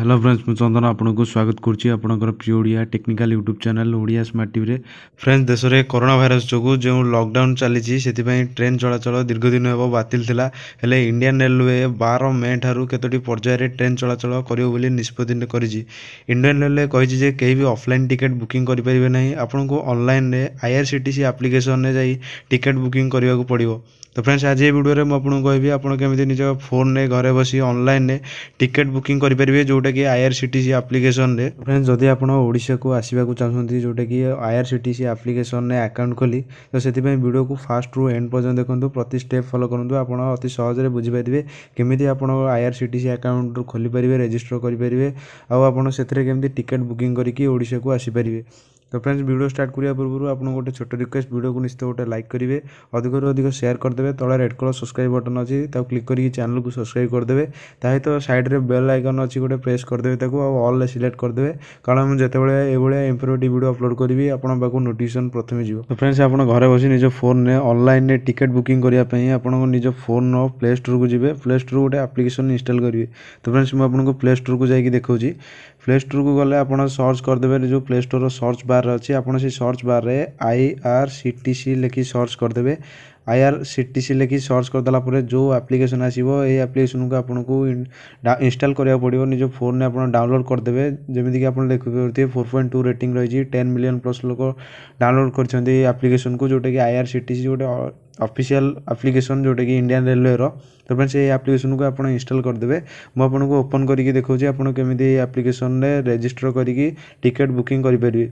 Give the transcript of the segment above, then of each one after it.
hello friends মু চন্দন আপনার স্বাগত করছি আপনার প্রিয় Odia technical YouTube channel Odia smart TV friends দেশে করোনা ভাইরস যোগ যে লকডাউন চালিছি সেপাই ট্রেন চলাচল দীর্ঘদিন হব বাতিল লা হলে ইন্ডিয়ান রেলওয়ে বার মে ঠার কতটি পর্যায়ে ট্রেন চলাচল করব বলে নিষ্পতি করেছি ইন্ডিয়ান রেলওয়ে কী যে কেউ বি অফলাইন টিকেট বুকিং করে পারে না আপনার অনলাইনে আইআরসিটিসি আপ্লিকেসনে যাই টিকেট বুকিং করা পড়ব তো ଫ୍ରେଣ୍ଡସ୍ ଆଜି ଏ ଭିଡ଼ିଓରେ ମୁଁ ଆପଣଙ୍କୁ କହିବି ଆପଣ କେମିତି ନିଜ ଫୋନ୍ରେ ଘରେ ବସି ଅନଲାଇନ୍ରେ ଟିକେଟ୍ ବୁକିଂ କରିପାରିବେ ଯେଉଁଟାକି I R C T C ଆପ୍ଲିକେସନ୍ରେ friends ଯଦି ଆପଣ ଓଡ଼ିଶାକୁ ଆସିବାକୁ ଚାହୁଁଛନ୍ତି ଯେଉଁଟାକି I R C T C ଆପ୍ଲିକେସନ୍ରେ account ଖୋଲି ତ ସେଥିପାଇଁ ଭିଡ଼ିଓକୁ ଫାଷ୍ଟରୁ ଏଣ୍ଡ ପର୍ଯ୍ୟନ୍ତ ଦେଖନ୍ତୁ ପ୍ରତି ଷ୍ଟେପ୍ ଫଲୋ କରନ୍ତୁ ଆପଣ ଅତି ସହଜରେ ବୁଝିପାରିବେ କେମିତି ଆପଣ I R C T C ଆକାଉଣ୍ଟରୁ ଖୋଲିପାରିବେ ରେଜିଷ୍ଟର କରିପାରିବେ ଆଉ ଆପଣ ସେଥିରେ କେମିତି ଟିକେଟ୍ ବୁକିଂ କରିକି ଓଡ଼ିଶାକୁ ଆସିପାରିବେ তো ଫ୍ରେଣ୍ଡସ୍ ଭିଡ଼ିଓ ଷ୍ଟାର୍ଟ କରିବା ପୂର୍ବରୁ ଆପଣଙ୍କୁ ଗୋଟେ ଛୋଟ ରିକ୍ୱେଷ୍ଟ ଭିଡ଼ିଓକୁ ନିଶ୍ଚିତ ଗୋଟେ ଲାଇକ୍ କରିବେ ଅଧିକରୁ ଅଧିକ ସେୟାର କରିଦେବେ ତଳେ ରେଡ୍ କଲର୍ ସବସ୍କ୍ରାଇବ୍ ବଟନ୍ ଅଛି ତାକୁ କ୍ଲିକ୍ କରିକି ଚ୍ୟାନେଲକୁ ସବସ୍କ୍ରାଇବ୍ କରିଦେବେ ତା ସହିତ ସାଇଡ଼୍ରେ ବେଲ୍ ଆଇକନ୍ ଅଛି ଗୋଟେ ପ୍ରେସ୍ କରିଦେବେ ତାକୁ ଆଉ ଅଲ୍ରେ ସିଲେକ୍ଟ କରିଦେବେ କାରଣ ମୁଁ ଯେତେବେଳେ ଏଭଳିଆ ଇମ୍ପୋର୍ଟିଭ୍ ଭିଡ଼ିଓ ଅପଲୋଡ଼ କରିବି ଆପଣଙ୍କ ପାଖକୁ ନୋଟିଫିକେସନ୍ ପ୍ରଥମେ ଯିବ ତ ଫ୍ରେଣ୍ଡସ୍ ଆପଣ ଘରେ ବସି ନିଜ ଫୋନ୍ରେ ଅନଲାଇନ୍ରେ ଟିକେଟ୍ ବୁକିଂ କରିବା ପାଇଁ ଆପଣଙ୍କ ନିଜ ଫୋନ୍ର ପ୍ଲେ ଷ୍ଟୋର୍କୁ ଯିବେ ପ୍ଲେ ଷ୍ଟୋର୍ରୁ ଗୋଟେ ଆପ୍ଲିକେସନ୍ ଇନଷ୍ଟଲ୍ କରିବେ ତ ଫ୍ରେଣ୍ଡସ୍ ମୁଁ ଆପଣଙ୍କୁ ପ୍ଲେ ଷ୍ଟୋର୍କୁ ଯାଇକି ଦେଖାଉଛି ପ୍ଲେ ଷ୍ଟୋର୍କୁ ଗଲେ ଆପଣ ସର୍ଚ୍ଚ କରିଦେବେ ଯେଉଁ ପ୍ଲେ ଷ୍ଟୋର୍ର ସର୍ଚ୍ଚ ବାର୍ ଅଛି ଆପଣ ସେ search ବାର୍ରେ I R C T C ଲେଖି ସର୍ଚ୍ଚ କରିଦେବେ ଆଇଆର୍ସିଟିସି ଲେଖି ସର୍ଚ୍ଚ କରିଦେଲା ପରେ ଯେଉଁ ଆପ୍ଲିକେସନ୍ ଆସିବ ଏଇ ଆପ୍ଲିକେସନ୍କୁ ଆପଣଙ୍କୁ ଇନଷ୍ଟଲ୍ କରିବାକୁ ପଡ଼ିବ ନିଜ ଫୋନ୍ରେ ଆପଣ ଡାଉନଲୋଡ଼୍ କରିଦେବେ ଯେମିତିକି ଆପଣ ଦେଖିପାରୁଥିବେ ଫୋର୍ ପଏଣ୍ଟ ଟୁ ରେଟିଂ ରହିଛି ଟେନ୍ ମିଲିୟନ୍ ପ୍ଲସ୍ ଲୋକ ଡାଉନଲୋଡ଼୍ କରିଛନ୍ତି ଏଇ ଆପ୍ଲିକେସନ୍କୁ ଯେଉଁଟାକି ଆଇଆର୍ସିଟିସି ଗୋଟେ ଅଫିସିଆଲ୍ ଆପ୍ଲିକେସନ୍ ଯେଉଁଟାକି ଇଣ୍ଡିଆନ୍ ରେଲୱେର ତ ଫ୍ରେଣ୍ଡସ୍ ଏଇ ଆପ୍ଲିକେସନ୍କୁ ଆପଣ ଇନଷ୍ଟଲ୍ କରିଦେବେ ମୁଁ ଆପଣଙ୍କୁ ଓପନ୍ କରିକି ଦେଖାଉଛି ଆପଣ କେମିତି ଏଇ ଆପ୍ଲିକେସନ୍ରେ ରେଜିଷ୍ଟର୍ କରିକି ଟିକେଟ୍ ବୁକିଂ କରିପାରିବେ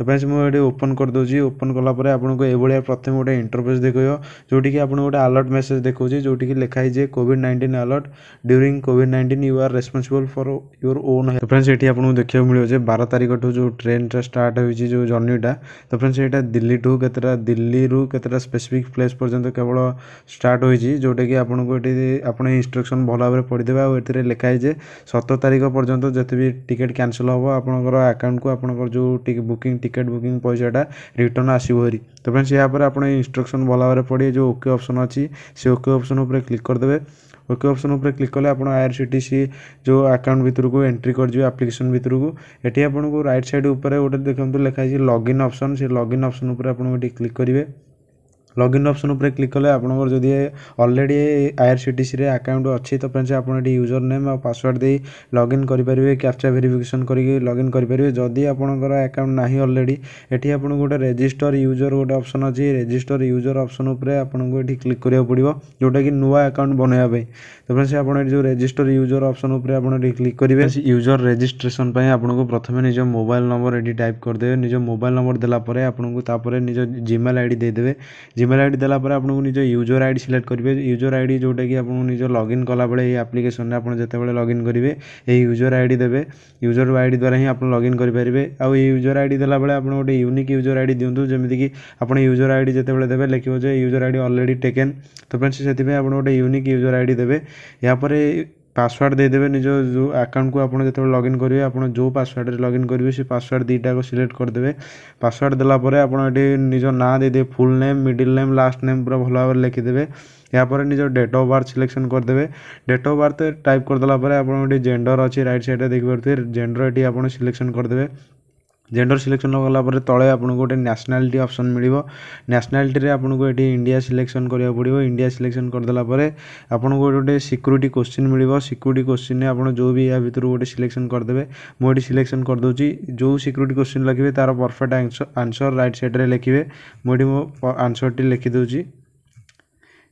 ତାପରେ ସେ ମୁଁ ଏଠି ଓପନ୍ କରିଦେଉଛି ଓପନ୍ କଲାପରେ ଆପଣଙ୍କୁ ଏଭଳିଆ ପ୍ରଥମେ ଗୋଟେ ଇଣ୍ଟରଫେସ୍ ଦେଖାଇବ ଯେଉଁଠିକି ଆପଣଙ୍କୁ ଗୋଟେ ଆଲର୍ଟ ମେସେଜ୍ ଦେଖାଉଛି ଯେଉଁଠିକି ଲେଖା ହେଇଛି Covid nineteen alert during Covid nineteen you are responsible for your own ତ ଫ୍ରେଣ୍ଡସ୍ ଏଠି ଆପଣଙ୍କୁ ଦେଖିବାକୁ ମିଳିବ ଯେ ବାର ତାରିଖଠୁ ଯେଉଁ ଟ୍ରେନ୍ଟା ଷ୍ଟାର୍ଟ ହେଉଛି ଯେଉଁ ଜର୍ଣ୍ଣିଟା ତ ଫ୍ରେଣ୍ଡସ୍ ଏଇଟା ଦିଲ୍ଲୀଠୁ କେତେଟା ଦିଲ୍ଲୀରୁ କେତେଟା ସ୍ପେସିଫିକ୍ ପ୍ଲେସ୍ ପର୍ଯ୍ୟନ୍ତ କେବଳ ଷ୍ଟାର୍ଟ ହୋଇଛି ଯେଉଁଟାକି ଆପଣଙ୍କୁ ଏଠି ଆପଣ ଇନ୍ଷ୍ଟ୍ରକ୍ସନ୍ ଭଲ ଭାବରେ ପଢ଼ିଦେବେ ଆଉ ଏଥିରେ ଲେଖା ହେଇଛି ସତର ତାରିଖ ପର୍ଯ୍ୟନ୍ତ ଯେତେ ବି ଟିକେଟ୍ କ୍ୟାନସଲ୍ ହେବ ଆପଣଙ୍କର ଆକାଉଣ୍ଟକୁ ଆପଣଙ୍କର ଯେଉଁ ଟିକେ ବୁକିଂ ଟିକେଟ୍ ବୁକିଂ ପଇସାଟା ରିଟର୍ଣ୍ଣ ଆସିବ ହେରି ତ ଫ୍ରେଣ୍ଡସ୍ ଏହା ପରେ ଆପଣ ଇନଷ୍ଟ୍ରକ୍ସନ୍ ଭଲ ଭାବରେ ପଡ଼ିବେ ଯେଉଁ ଓକେ ଅପସନ୍ ଅଛି ସେ ଓକେ ଅପସନ୍ ଉପରେ କ୍ଲିକ୍ କରିଦେବେ ଓକେ ଅପସନ୍ ଉପରେ କ୍ଲିକ୍ କଲେ ଆପଣ I R C T C ଯେଉଁ ଆକାଉଣ୍ଟ ଭିତରକୁ ଏଣ୍ଟ୍ରି କରିଯିବେ ଆପ୍ଲିକେସନ୍ ଭିତରକୁ ଏଠି ଆପଣଙ୍କୁ ରାଇଟ୍ ସାଇଡ଼୍ ଉପରେ ଗୋଟେ ଦେଖନ୍ତୁ ଲେଖା ହେଇଛି ଲଗ୍ଇନ୍ ଅପସନ୍ ସେ ଲଗ୍ଇନ୍ ଅପସନ୍ ଉପରେ ଆପଣଙ୍କୁ ଏଠି କ୍ଲିକ୍ କରିବେ ଲଗ୍ଇନ୍ ଅପସନ୍ ଉପରେ କ୍ଲିକ୍ କଲେ ଆପଣଙ୍କର ଯଦି ଅଲରେଡ଼ି ଆଇଆର୍ସିଟିସିରେ ଆକାଉଣ୍ଟ ଅଛି ତ ଫ୍ରେଣ୍ଡସ୍ ଆପଣ ଏଠି ୟୁଜର୍ ନେମ୍ ଆଉ ପାସୱାର୍ଡ଼ ଦେଇ ଲଗ୍ଇନ୍ କରିପାରିବେ କ୍ୟାପ୍ଚା ଭେରିଫିକେସନ୍ କରିକି ଲଗ୍ଇନ୍ କରିପାରିବେ ଯଦି ଆପଣଙ୍କର ଆକାଉଣ୍ଟ ନାହିଁ ଅଲରେଡ଼ି ଏଠି ଆପଣଙ୍କୁ ଗୋଟେ ରେଜିଷ୍ଟର ୟୁଜର୍ ଗୋଟେ ଅପସନ୍ ଅଛି ରେଜିଷ୍ଟର ୟୁଜର୍ ଅପସନ୍ ଉପରେ ଆପଣଙ୍କୁ ଏଠି କ୍ଲିକ୍ କରିବାକୁ ପଡ଼ିବ ଯେଉଁଟାକି ନୂଆ ଆକାଉଣ୍ଟ ବନେଇବା ପାଇଁ ତ ଫ୍ରେଣ୍ଡସ୍ ଆପଣ ଏଠି ଯେଉଁ ରେଜିଷ୍ଟର ୟୁଜର୍ ଅପସନ୍ ଉପରେ ଆପଣ ଏଠି କ୍ଲିକ୍ କରିବେ ୟୁଜର୍ ରେଜିଷ୍ଟ୍ରେସନ୍ ପାଇଁ ଆପଣଙ୍କୁ ପ୍ରଥମେ ନିଜ ମୋବାଇଲ୍ ନମ୍ବର ଏଠି ଟାଇପ୍ କରିଦେବେ ନିଜ ମୋବାଇଲ୍ ନମ୍ବର ଦେଲା ପରେ ଆପଣଙ୍କୁ ତାପରେ ନିଜ ଜିମେଲ୍ ଆଇ ଡ଼ି ଦେଇଦେବେ जिमेल आई डी देखा आपको निज यूजर आई डी सिलेक्ट करेंगे यूजर आई डी जोटा कि आपको निज लगइन कला बेल आप्लिकेसन में आज जो लगइन करेंगे ये यूजर आई डी देते यूजर आई डी द्वारा ही आप लगइन करेंगे आउ यूजर आई डी देखे आप गोटे यूनिक यूजर आई डी दिखुद जमीक आप यूजर आई डी जितेबाला देते लिखे user I D already taken तो फ्रेंड्स से आपड़ गोटे यूनिक यूजर आई डी देते यापर ପାସୱାର୍ଡ଼ ଦେଇଦେବେ ନିଜ ଯେଉଁ ଆକାଉଣ୍ଟକୁ ଆପଣ ଯେତେବେଳେ ଲଗ୍ଇନ୍ କରିବେ ଆପଣ ଯେଉଁ ପାସୱାର୍ଡ଼ରେ ଲଗ୍ଇନ୍ କରିବେ ସେ ପାସୱାର୍ଡ଼ ଦୁଇଟାକୁ ସିଲେକ୍ଟ କରିଦେବେ ପାସୱାର୍ଡ଼ ଦେଲା ପରେ ଆପଣ ଏଠି ନିଜ ନାଁ ଦେଇଦେବେ full name middle name last name ପୁରା ଭଲ ଭାବରେ ଲେଖିଦେବେ ଏହାପରେ ନିଜ ଡେଟ୍ ଅଫ୍ ବାର୍ଥ ସିଲେକ୍ସନ୍ କରିଦେବେ ଡେଟ୍ ଅଫ୍ ବାର୍ଥ ଟାଇପ୍ କରିଦେଲା ପରେ ଆପଣ ଏଠି ଜେଣ୍ଡର ଅଛି ରାଇଟ୍ ସାଇଡ଼୍ରେ ଦେଖିପାରୁଥିବେ ଜେଣ୍ଡର ଏଠି ଆପଣ ସିଲେକ୍ସନ୍ କରିଦେବେ ଜେଣ୍ଡର ସିଲେକ୍ସନ୍ କଲାପରେ ତଳେ ଆପଣଙ୍କୁ ଗୋଟେ ନ୍ୟାସନାଲିଟି ଅପସନ୍ ମିଳିବ ନ୍ୟାସନାଲିଟିରେ ଆପଣଙ୍କୁ ଏଠି ଇଣ୍ଡିଆ ସିଲେକ୍ସନ୍ କରିବାକୁ ପଡ଼ିବ ଇଣ୍ଡିଆ ସିଲେକ୍ସନ୍ କରିଦେଲା ପରେ ଆପଣଙ୍କୁ ଗୋଟେ ଗୋଟେ ସିକ୍ୟୁରିଟି କୋଶ୍ଚିନ୍ ମିଳିବ ସିକ୍ୟୁରିଟି କୋଶ୍ଚିନ୍ରେ ଆପଣ ଯେଉଁ ବି ୟା ଭିତରୁ ଗୋଟେ ସିଲେକ୍ସନ୍ କରିଦେବେ ମୁଁ ଏଠି ସିଲେକ୍ସନ୍ କରିଦେଉଛି ଯେଉଁ ସିକ୍ୟୁରିଟି କୋଶ୍ଚିନ୍ ଲେଖିବେ ତା'ର ପରଫେକ୍ଟ ଆନ୍ସର୍ ରାଇଟ୍ ସାଇଡ଼୍ରେ ଲେଖିବେ ମୁଁ ଏଠି ମୋ ଆନ୍ସର୍ଟି ଲେଖିଦେଉଛି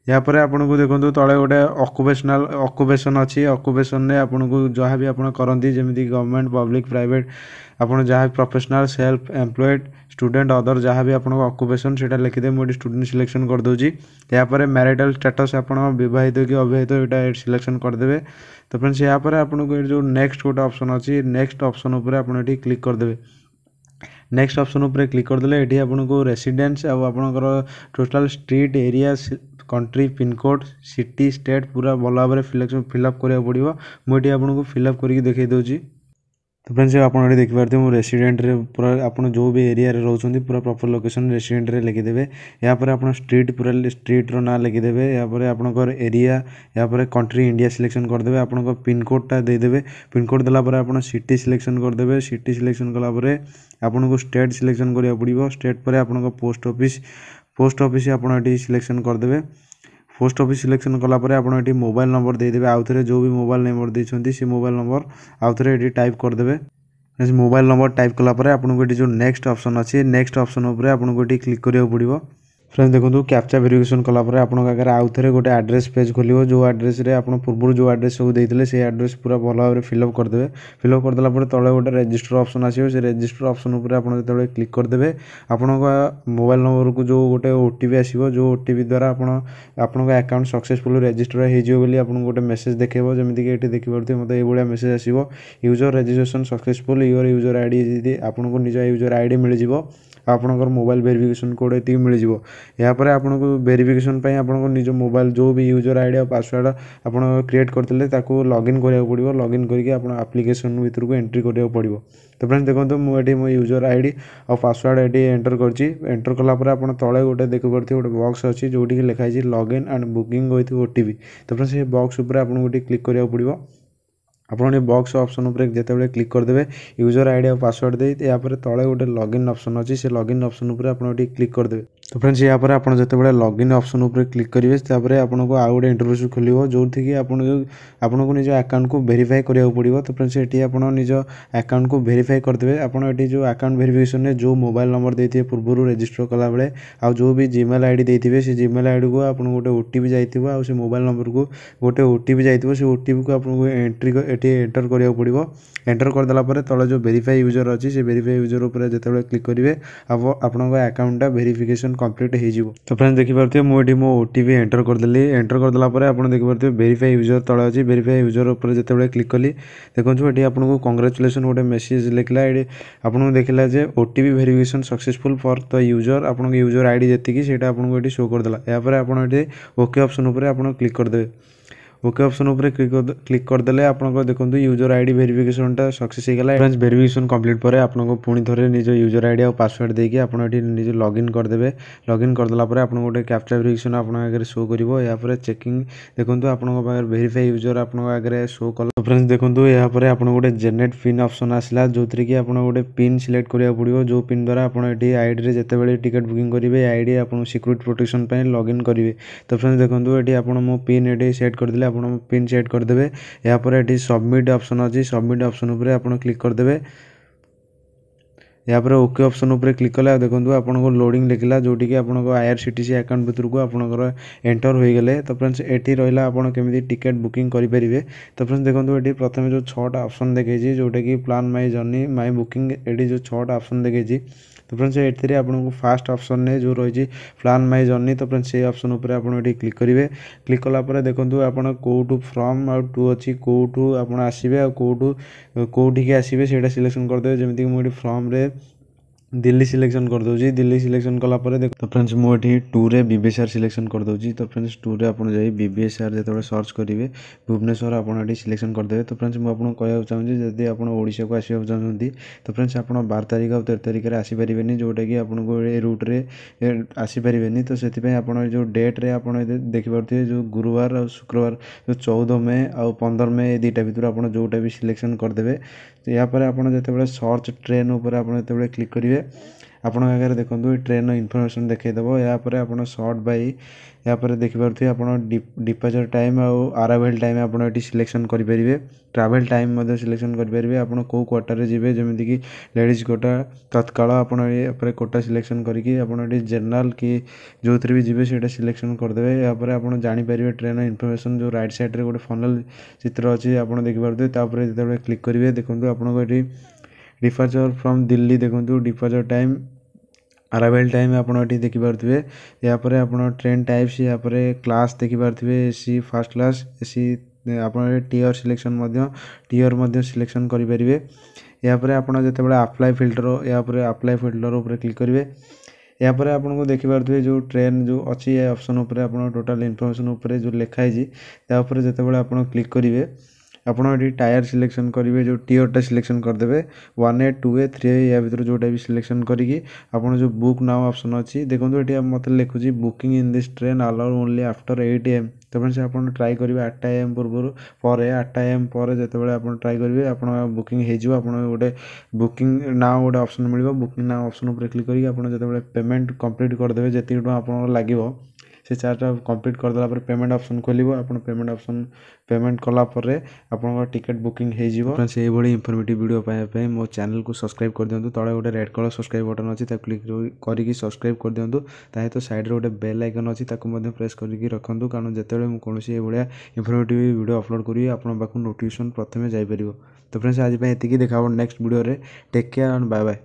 ଏହାପରେ ଆପଣଙ୍କୁ ଦେଖନ୍ତୁ ତଳେ ଗୋଟେ ଅକୁପେସନାଲ୍ ଅକୁପେସନ୍ ଅଛି ଅକୁପେସନ୍ରେ ଆପଣଙ୍କୁ ଯାହା ବି ଆପଣ କରନ୍ତି ଯେମିତି ଗଭର୍ଣ୍ଣମେଣ୍ଟ ପବ୍ଲିକ୍ ପ୍ରାଇଭେଟ୍ ଆପଣ ଯାହା professional self employed student other ଯାହା ବି ଆପଣଙ୍କ ଅକୁପେସନ୍ ସେଇଟା ଲେଖିଦେବେ ମୁଁ ଏଠି ଷ୍ଟୁଡେଣ୍ଟ ସିଲେକ୍ସନ୍ କରିଦେଉଛି ଏହାପରେ ମ୍ୟାରିଟାଲ୍ ଷ୍ଟାଟସ୍ ଆପଣ ବିବାହିତ କି ଅବିବାହିତ ଏଇଟା ସିଲେକ୍ସନ୍ କରିଦେବେ ତ ଫ୍ରେଣ୍ଡସ୍ ଏହାପରେ ଆପଣଙ୍କୁ ଏଠି ଯେଉଁ ନେକ୍ସଟ ଗୋଟେ ଅପସନ୍ ଅଛି ନେକ୍ସଟ ଅପସନ୍ ଉପରେ ଆପଣ ଏଠି କ୍ଲିକ୍ କରିଦେବେ ନେକ୍ସଟ ଅପସନ୍ ଉପରେ କ୍ଲିକ୍ କରିଦେଲେ ଏଠି ଆପଣଙ୍କୁ ରେସିଡେନ୍ସ ଆଉ ଆପଣଙ୍କର total street area country pin code city state ପୁରା ଭଲ ଭାବରେ ଫିଲ୍ଅପ୍ କରିବାକୁ ପଡ଼ିବ ମୁଁ ଏଠି ଆପଣଙ୍କୁ ଫିଲ୍ଅପ୍ କରିକି ଦେଖାଇ ଦେଉଛି ତ ଫ୍ରେଣ୍ଡସ୍ ଆପଣ ଏଠି ଦେଖିପାରୁଥିବେ ମୁଁ ରେସିଡ଼େଣ୍ଟରେ ପୁରା ଆପଣ ଯେଉଁ ବି ଏରିଆରେ ରହୁଛନ୍ତି ପୁରା ପ୍ରପର୍ ଲୋକେସନ୍ ରେସିଡ଼େଣ୍ଟରେ ଲେଖିଦେବେ ଏହାପରେ ଆପଣ ଷ୍ଟ୍ରିଟ୍ ପୁରା ଷ୍ଟ୍ରିଟ୍ର ନାଁ ଲେଖିଦେବେ ଏହାପରେ ଆପଣଙ୍କର ଏରିଆ ଏହାପରେ କଣ୍ଟ୍ରି ଇଣ୍ଡିଆ ସିଲେକ୍ସନ୍ କରିଦେବେ ଆପଣଙ୍କ ପିନ୍କୋଡ଼୍ଟା ଦେଇଦେବେ ପିନ୍କୋଡ଼୍ ଦେଲା ପରେ ଆପଣ ସିଟି ସିଲେକ୍ସନ୍ କରିଦେବେ ସିଟି ସିଲେକ୍ସନ୍ କଲାପରେ ଆପଣଙ୍କୁ ଷ୍ଟେଟ୍ ସିଲେକ୍ସନ୍ କରିବାକୁ ପଡ଼ିବ ଷ୍ଟେଟ୍ ପରେ ଆପଣଙ୍କ ପୋଷ୍ଟ ଅଫିସ୍ ପୋଷ୍ଟ ଅଫିସ୍ ଆପଣ ଏଠି ସିଲେକ୍ସନ୍ କରିଦେବେ পোস্ট অফিস সিলেকশন কলাপরে আপনার এটি মোবাইল নম্বর দিয়ে আউথরে যে মোবাইল নম্বর দিয়েছেন সে মোবাইল নম্বর আউথরে এটি টাইপ করেদেবে মোবাইল নম্বর টাইপ কলাপরে আপনার এটি যে নেক্সট অপসন অছি নেক্সট অপসন উপরে আপনার এটি ক্লিক করা পড়ব ଫ୍ରେଣ୍ଡ ଦେଖନ୍ତୁ କ୍ୟାପ୍ଚା ଭେରିଫିକେସନ୍ କଲା ପରେ ଆପଣଙ୍କ ଆଗରେ ଆଉ ଥରେ ଗୋଟେ ଆଡ୍ରେସ୍ ପେଜ୍ ଖୋଲିବ ଯେଉଁ ଆଡ୍ରେସ୍ରେ ଆପଣ ପୂର୍ବରୁ ଯେଉଁ ଆଡ୍ରେସ୍ ସବୁ ଦେଇଥିଲେ ସେଇ ଆଡ୍ରେସ୍ ପୁରା ଭଲ ଭାବରେ ଫିଲ୍ଅପ୍ କରିଦେବେ ଫିଲ୍ଅପ୍ କରିଦେଲା ପରେ ତଳେ ଗୋଟେ ରେଜିଷ୍ଟର ଅପସନ୍ ଆସିବ ସେ ରେଜିଷ୍ଟର ଅପସନ୍ ଉପରେ ଆପଣ ଯେତେବେଳେ କ୍ଲିକ୍ କରିଦେବେ ଆପଣଙ୍କ ମୋବାଇଲ୍ ନମ୍ବରକୁ ଯେଉଁ ଗୋଟେ ଓ ଟି ପି ଆସିବ ଯେଉଁ ଓ ଟି ପି ଦ୍ୱାରା ଆପଣ ଆପଣଙ୍କ ଆକାଉଣ୍ଟ ସକ୍ସେସଫୁଲ୍ ରେଜିଷ୍ଟର ହେଇଯିବ ବୋଲି ଆପଣଙ୍କୁ ଗୋଟେ ମେସେଜ୍ ଦେଖେଇବ ଯେମିତିକି ଏଠି ଦେଖିପାରୁଥିବେ ମୋତେ ଏଇଭଳିଆ ମେସେଜ୍ ଆସିବ user registration successful your user I D ଆପଣଙ୍କୁ ନିଜ ୟୁଜର୍ ଆଇ ଡ଼ି ମିଳିଯିବ ଆପଣଙ୍କର ମୋବାଇଲ୍ ଭେରିଫିକେସନ୍ କୋଡ଼୍ ଏତିକି ମିଳିଯିବ ଏହାପରେ ଆପଣଙ୍କୁ ଭେରିଫିକେସନ୍ ପାଇଁ ଆପଣଙ୍କ ନିଜ ମୋବାଇଲ୍ ଯେଉଁ ବି ୟୁଜର୍ ଆଇ ଡ଼ି ଆଉ ପାସୱାର୍ଡ଼ ଆପଣ କ୍ରିଏଟ୍ କରିଥିଲେ ତାକୁ ଲଗ୍ଇନ୍ କରିବାକୁ ପଡ଼ିବ ଲଗ୍ଇନ୍ କରିକି ଆପଣ ଆପ୍ଲିକେସନ୍ ଭିତରକୁ ଏଣ୍ଟ୍ରି କରିବାକୁ ପଡ଼ିବ ତ ଫ୍ରେଣ୍ଡ୍ ଦେଖନ୍ତୁ ମୁଁ ଏଠି ମୋ ୟୁଜର୍ ଆଇ ଡ଼ି ଆଉ ପାସୱାର୍ଡ଼ ଏଠି ଏଣ୍ଟର୍ କରିଛି ଏଣ୍ଟର୍ କଲାପରେ ଆପଣ ତଳେ ଗୋଟେ ଦେଖିପାରୁଥିବେ ଗୋଟେ ବକ୍ସ ଅଛି ଯେଉଁଠିକି ଲେଖା ହେଇଛି login and booking with O T P ତ ଫ୍ରେଣ୍ଡ୍ ସେ ବକ୍ସ ଉପରେ ଆପଣଙ୍କୁ ଟିକେ କ୍ଲିକ୍ କରିବାକୁ ପଡ଼ିବ ଆପଣ ଏ ବକ୍ସ ଅପସନ୍ ଉପରେ ଯେତେବେଳେ କ୍ଲିକ୍ କରିଦେବେ ୟୁଜର୍ ଆଇ ଡ଼ି ଆଉ ପାସୱାର୍ଡ଼ ଦେଇ ଏହାପରେ ତଳେ ଗୋଟେ ଲଗ୍ଇନ୍ ଅପସନ୍ ଅଛି ସେ ଲଗ୍ଇନ୍ ଅପସନ୍ ଉପରେ ଆପଣ ଟିକେ କ୍ଲିକ୍ କରିଦେବେ ତ ଫ୍ରେଣ୍ଡସ୍ ଏହାପରେ ଆପଣ ଯେତେବେଳେ ଲଗ୍ଇନ୍ ଅପସନ୍ ଉପରେ କ୍ଲିକ୍ କରିବେ ତାପରେ ଆପଣଙ୍କୁ ଆଉ ଗୋଟେ ଇଣ୍ଟରଭ୍ୟୁ ଖୋଲିବ ଯେଉଁଥିକି ଆପଣ ଆପଣଙ୍କୁ ନିଜ ଆକାଉଣ୍ଟକୁ ଭେରିଫାଏ କରିବାକୁ ପଡ଼ିବ ତ ଫ୍ରେଣ୍ଡସ୍ ଏଠି ଆପଣ ନିଜ ଆକାଉଣ୍ଟକୁ ଭେରିଫାଏ କରିଦେବେ ଆପଣ ଏଠି ଯେଉଁ ଆକାଉଣ୍ଟ ଭେରିଫିକେସନ୍ରେ ଯେଉଁ ମୋବାଇଲ୍ ନମ୍ବର ଦେଇଥିବେ ପୂର୍ବରୁ ରେଜିଷ୍ଟର କଲାବେଳେ ଆଉ ଯେଉଁ ବି ଜିମେଲ୍ ଆଇ ଡ଼ି ଦେଇଥିବେ ସେ ଜିମେଲ୍ ଆଇଡ଼ିକୁ ଆପଣଙ୍କୁ ଗୋଟେ ଓ ଟି ପି ଯାଇଥିବ ଆଉ ସେ ମୋବାଇଲ୍ ନମ୍ବରକୁ ଗୋଟେ ଓ ଟି ପି ଯାଇଥିବ ସେ ଓ ଟି ପିକୁ ଆପଣଙ୍କୁ ଏଣ୍ଟ୍ରି ଏଠି ଏଣ୍ଟର୍ କରିବାକୁ ପଡ଼ିବ ଏଣ୍ଟର୍ କରିଦେଲା ପରେ ତଳେ ଯେଉଁ ଭେରିଫାଏ ୟୁଜର୍ ଅଛି ସେ ଭେରିଫାଏ ୟୁଜର୍ ଉପରେ ଯେତେବେଳେ କ୍ଲିକ୍ କରିବେ ଆପଣଙ୍କ ଆକାଉଣ୍ଟଟା ଭେରିଫିକେସନ୍ କମ୍ପ୍ଲିଟ୍ ହେଇଯିବ ତ ଫ୍ରେଣ୍ଡ୍ ଦେଖିପାରୁଥିବେ ମୁଁ ଏଠି ମୋ ଓ ଟି ପି ଏଣ୍ଟର୍ କରିଦେଲି ଏଣ୍ଟର୍ କରିଦେଲା ପରେ ଆପଣ ଦେଖିପାରୁଥିବେ ଭେରିଫାଏ ୟୁଜର୍ ତଳେ ଅଛି ଭେରିଫାଏ ୟୁଜର୍ ଉପରେ ଯେତେବେଳେ କ୍ଲିକ୍ କଲି ଦେଖନ୍ତୁ ଏଠି ଆପଣଙ୍କୁ କଂଗ୍ରାଚୁଲେସନ୍ ଗୋଟେ ମେସେଜ୍ ଲେଖିଲା ଏଠି ଆପଣଙ୍କୁ ଦେଖିଲା ଯେ O T P verification successful for the user ଆପଣଙ୍କ ୟୁଜର୍ ଆଇ ଡ଼ି ଯେତିକି ସେଇଟା ଆପଣଙ୍କୁ ଏଠି ଶୋ କରିଦେଲା ଏହାପରେ ଆପଣ ଏଠି ଓକେ ଅପସନ୍ ଉପରେ ଆପଣ କ୍ଲିକ୍ କରିଦେବେ ଓକେ ଅପସନ୍ ଉପରେ କ୍ଲିକ୍ କରିଦେଲେ ଆପଣଙ୍କ ଦେଖନ୍ତୁ ୟୁଜର୍ ଆଇ ଡ଼ି ଭେରିଫିକେସନ୍ଟା ସକ୍ସେସ୍ ହେଇଗଲା ଫ୍ରେଣ୍ଡସ୍ ଭେରିଫିକେସନ୍ କମ୍ପ୍ଲିଟ୍ ପରେ ଆପଣଙ୍କୁ ପୁଣି ଥରେ ନିଜ ୟୁଜର୍ ଆଇ ଡ଼ି ଆଉ ପାସୱାର୍ଡ଼ ଦେଇକି ଆପଣ ଏଠି ନିଜ ଲଗ୍ଇନ୍ କରିଦେବେ ଲଗ୍ଇନ୍ କରିଦେଲା ପରେ ଆପଣଙ୍କୁ ଗୋଟେ କ୍ୟାପ୍ଚା ଭେରିଫିକେସନ୍ ଆପଣଙ୍କ ଆଗରେ ଶୋ କରିବ ଏହାପରେ ଚେକିଂ ଦେଖନ୍ତୁ ଆପଣଙ୍କ ପାଖରେ ଭେରିଫାଇ ୟୁଜର୍ ଆପଣଙ୍କ ଆଗରେ ଶୋ କଲା ଫ୍ରେଣ୍ଡସ୍ ଦେଖନ୍ତୁ ଏହାପରେ ଆପଣଙ୍କୁ ଗୋଟେ ଜେନେରେଟ୍ ପିନ୍ ଅପସନ୍ ଆସିଲା ଯେଉଁଥିରେ କି ଆପଣ ଗୋଟେ ପିନ୍ ସିଲେକ୍ଟ କରିବାକୁ ପଡ଼ିବ ଯେଉଁ ପିନ୍ ଦ୍ୱାରା ଆପଣ ଏଠି ଆଇଡ଼ିରେ ଯେତେବେଳେ ଟିକେଟ୍ ବୁକିଂ କରିବେ ଆଇଡ଼ି ଆପଣଙ୍କୁ ସିକ୍ୟୁରିଟି ପ୍ରୋଟେକ୍ସନ୍ ପାଇଁ ଲଗ୍ଇନ୍ କରିବେ ତ ଫ୍ରେଣ୍ଡସ୍ ଦେଖନ୍ତୁ ଏଠି ଆପଣ ମୋ ପିନ୍ ଏଠି ସେଟ୍ କରିଦେଲେ ଆପଣ ପିନ୍ ସେଟ୍ କରିଦେବେ ଏହାପରେ ଏଠି ସବମିଟ୍ ଅପସନ୍ ଅଛି ସବମିଟ୍ ଅପସନ୍ ଉପରେ ଆପଣ କ୍ଲିକ୍ କରିଦେବେ ଏହାପରେ ଓକେ ଅପସନ୍ ଉପରେ କ୍ଲିକ୍ କଲେ ଦେଖନ୍ତୁ ଆପଣଙ୍କୁ ଲୋଡ଼ିଂ ଲେଖିଲା ଯେଉଁଠିକି ଆପଣଙ୍କ I R C T C account ଭିତରକୁ ଆପଣଙ୍କର ଏଣ୍ଟର ହୋଇଗଲେ ତ ଫ୍ରେଣ୍ଡସ୍ ଏଠି ରହିଲା ଆପଣ କେମିତି ଟିକେଟ୍ ବୁକିଂ କରିପାରିବେ ତ ଫ୍ରେଣ୍ଡସ୍ ଦେଖନ୍ତୁ ଏଠି ପ୍ରଥମେ ଯେଉଁ ଛଅଟା ଅପସନ୍ ଦେଖେଇଛି ଯେଉଁଟାକି plan my journey my booking ଏଠି ଯେଉଁ ଛଅଟା ଅପସନ୍ ଦେଖେଇଛି তো फ्रेंड्स ଏଥିରେ ଆପଣଙ୍କୁ ଫାର୍ଷ୍ଟ ଅପସନ୍ରେ ଯେଉଁ ରହିଛି ପ୍ଲାନ୍ ମାଇ ଜର୍ଣ୍ଣି ତ फ्रेंड्स ସେଇ ଅପସନ୍ ଉପରେ ଆପଣ ଏଠି କ୍ଲିକ୍ କରିବେ କ୍ଲିକ୍ କଲା ପରେ ଦେଖନ୍ତୁ ଆପଣ କେଉଁଠୁ ଫ୍ରମ୍ ଆଉ ଟୁ ଅଛି କେଉଁଠୁ ଆପଣ ଆସିବେ ଆଉ କେଉଁଠୁ କେଉଁଠିକି ଆସିବେ ସେଇଟା ସିଲେକ୍ସନ୍ କରିଦେବେ ଯେମିତିକି ମୁଁ ଏଠି ଫ୍ରମ୍ରେ दिल्ली सिलेक्शन कर दौर दिल्ली सिलेक्शन कलापर देख तो फ्रेंड्स मुझे टूरे बीबीएसआर सिलेक्शन कर दौर तो फ्रेंड्स टूरे आप जा बीबीएसआर जो सर्च करेंगे भुवनेश्वर आपड़ी सिलेक्शन करदे तो फ्रेंड्स मुझे आपको कहना चाहिए जदि आपशा को आसवाक चाहते तो फ्रेंड्स आप बार तारिख आ तेर तारिखर आसपारे जोटा कि आपको ये रूट्रे आसपारे तो से आप जो डेट्रे आप देखिपे जो गुरुवार शुक्रवार जो चौदह मे आ पंदर मे ये दुईटा भितर आप जोटा भी सिलेक्शन करदे ତ ଏହା ପରେ ଆପଣ ଯେତେବେଳେ ସର୍ଚ୍ଚ ଟ୍ରେନ୍ ଉପରେ ଆପଣ ଯେତେବେଳେ କ୍ଲିକ୍ କରିବେ ଆପଣଙ୍କ ଆଗରେ ଦେଖନ୍ତୁ ଟ୍ରେନ୍ର ଇନଫର୍ମେସନ୍ ଦେଖାଇଦେବ ଏହାପରେ ଆପଣ ସର୍ଟ ବାଇ ଏହାପରେ ଦେଖିପାରୁଥିବେ ଆପଣ ଡିପାଚର୍ ଟାଇମ୍ ଆଉ ଆରାଇଭାଲ୍ ଟାଇମ୍ ଆପଣ ଏଠି ସିଲେକ୍ସନ୍ କରିପାରିବେ ଟ୍ରାଭେଲ୍ ଟାଇମ୍ ମଧ୍ୟ ସିଲେକ୍ସନ୍ କରିପାରିବେ ଆପଣ କେଉଁ କୋଟାରେ ଯିବେ ଯେମିତିକି ଲେଡ଼ିଜ୍ କୋଟା ତତ୍କାଳ ଆପଣ ଏହାପରେ କୋଟା ସିଲେକ୍ସନ୍ କରିକି ଆପଣ ଏଠି ଜେନେରାଲ୍ କି ଯେଉଁଥିରେ ବି ଯିବେ ସେଇଟା ସିଲେକ୍ସନ୍ କରିଦେବେ ଏହାପରେ ଆପଣ ଜାଣିପାରିବେ ଟ୍ରେନ୍ର ଇନଫର୍ମେସନ୍ ଯେଉଁ ରାଇଟ୍ ସାଇଡ଼୍ରେ ଗୋଟେ ଫନଲ୍ ଚିତ୍ର ଅଛି ଆପଣ ଦେଖିପାରୁଥିବେ ତାପରେ ଯେତେବେଳେ କ୍ଲିକ୍ କରିବେ ଦେଖନ୍ତୁ ଆପଣଙ୍କୁ ଏଠି ଡିପାର୍ଚର୍ ଫ୍ରମ୍ ଦିଲ୍ଲୀ ଦେଖନ୍ତୁ ଡିପାର୍ଚର୍ ଟାଇମ୍ ଆରାଇଭାଲ୍ ଟାଇମ୍ ଆପଣ ଏଠି ଦେଖିପାରୁଥିବେ ଏହାପରେ ଆପଣ ଟ୍ରେନ୍ ଟାଇପ୍ସ ଏହାପରେ କ୍ଲାସ୍ ଦେଖିପାରୁଥିବେ A C first class A C ଆପଣ ଟିଅର୍ ସିଲେକ୍ସନ୍ ମଧ୍ୟ ଟିଅର୍ ମଧ୍ୟ ସିଲେକ୍ସନ୍ କରିପାରିବେ ଏହାପରେ ଆପଣ ଯେତେବେଳେ ଆପ୍ଲାଏ ଫିଲ୍ଟର ଏହାପରେ ଆପ୍ଲାଏ ଫିଲ୍ଟର ଉପରେ କ୍ଲିକ୍ କରିବେ ଏହାପରେ ଆପଣଙ୍କୁ ଦେଖିପାରୁଥିବେ ଯେଉଁ ଟ୍ରେନ୍ ଯେଉଁ ଅଛି ଏ ଅପସନ୍ ଉପରେ ଆପଣ ଟୋଟାଲ୍ ଇନଫର୍ମେସନ୍ ଉପରେ ଯେଉଁ ଲେଖା ହେଇଛି ତା ଉପରେ ଯେତେବେଳେ ଆପଣ କ୍ଲିକ୍ କରିବେ ଆପଣ ଏଠି ଟାୟାର୍ ସିଲେକ୍ସନ୍ କରିବେ ଯେଉଁ ଟିୟର୍ଟା ସିଲେକ୍ସନ୍ କରିଦେବେ one A two A three A ୟା ଭିତରୁ ଯେଉଁଟା ବି ସିଲେକ୍ସନ୍ କରିକି ଆପଣ ଯେଉଁ ବୁକ୍ ନାଓ ଅପସନ୍ ଅଛି ଦେଖନ୍ତୁ ଏଠି ମୋତେ ଲେଖୁଛି booking in this train allow only after eight M ତେଣୁ ସେ ଆପଣ ଟ୍ରାଏ କରିବେ ଆଠଟା ଏମ୍ ପୂର୍ବରୁ ପରେ ଆଠଟା ଏମ୍ ପରେ ଯେତେବେଳେ ଆପଣ ଟ୍ରାଏ କରିବେ ଆପଣ ବୁକିଂ ହେଇଯିବ ଆପଣ ଗୋଟେ ବୁକିଂ ନାଓ ଗୋଟେ ଅପ୍ସନ୍ ମିଳିବ ବୁକିଂ ନାଓ ଅପସନ୍ ଉପରେ କ୍ଲିକ୍ କରିକି ଆପଣ ଯେତେବେଳେ ପେମେଣ୍ଟ କମ୍ପ୍ଲିଟ୍ କରିଦେବେ ଯେତିକି ଟଙ୍କା ଆପଣଙ୍କର ଲାଗିବ ସେ ଚାର୍ଜଟା କମ୍ପ୍ଲିଟ୍ କରିଦେଲା ପରେ ପେମେଣ୍ଟ ଅପସନ୍ ଖୋଲିବ ଆପଣ ପେମେଣ୍ଟ ଅପସନ୍ ପେମେଣ୍ଟ କଲା ପରେ ଆପଣଙ୍କ ଟିକେଟ୍ ବୁକିଂ ହେଇଯିବ ସେଇଭଳି ଇନଫର୍ମେଟିଭ୍ ଭିଡ଼ିଓ ପାଇବା ପାଇଁ ମୋ ଚ୍ୟାନେଲକୁ ସବସ୍କ୍ରାଇବ୍ କରିଦିଅନ୍ତୁ ତଳେ ଗୋଟେ ରେଡ୍ କଲର୍ ସବସ୍କ୍ରାଇବ୍ ବଟନ୍ ଅଛି ତାକୁ କ୍ଲିକ୍ କରିକି ସବସ୍କ୍ରାଇବ୍ କରିଦିଅନ୍ତୁ ତା ସହିତ ସାଇଡ଼୍ରେ ଗୋଟେ ବେଲ୍ ଆଇକନ୍ ଅଛି ତାକୁ ମଧ୍ୟ ପ୍ରେସ୍ କରିକି ରଖନ୍ତୁ କାରଣ ଯେତେବେଳେ ମୁଁ କୌଣସି ଏଭଳିଆ ଇନଫର୍ମେଟିଭ୍ ଭିଡ଼ିଓ ଅପଲୋଡ଼ କରିବି ଆପଣଙ୍କ ପାଖକୁ ନୋଟିଫିକେସନ୍ ପ୍ରଥମେ ଯାଇପାରିବ ତ ଫ୍ରେଣ୍ଡସ୍ ଆଜି ପାଇଁ ଏତିକି ଦେଖା ହେବ ନେକ୍ସଟ ଭିଡ଼ିଓରେ take care and bye bye